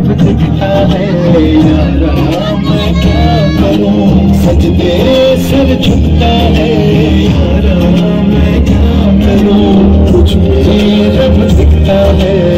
सब दिखता है, यारा, मैं क्या करूँ? सजदे सर झुकता है यारा मैं क्या करूँ? कुछ भी रब दिखता है।